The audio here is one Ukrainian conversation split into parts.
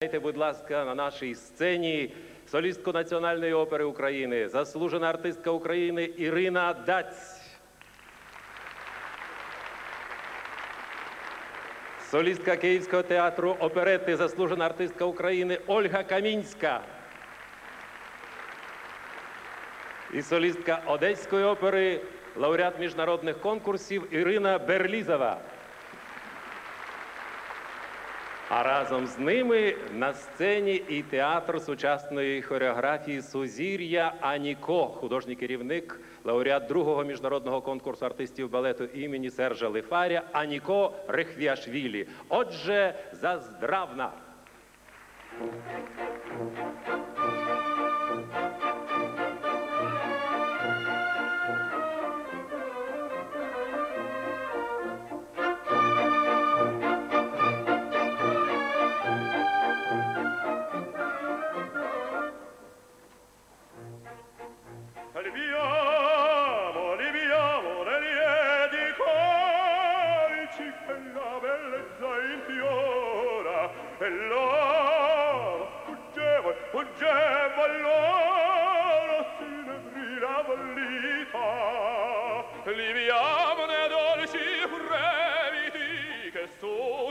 Дайте, будь ласка, на нашій сцені солістку Національної опери України, заслужена артистка України Ірина Даць. Солістка Київського театру оперети, заслужена артистка України Ольга Камінська. І солістка Одеської опери, лауреат міжнародних конкурсів Ірина Берлізова. А разом з ними на сцені і театр сучасної хореографії Сузір'я Аніко, художній керівник, лауреат другого міжнародного конкурсу артистів балету імені Сержа Лифаря Аніко Рехвіашвілі. Отже, заздравна! Liviamo,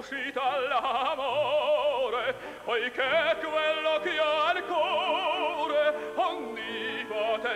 uscita all'amore, poiché quello che ha il cuore onnipotente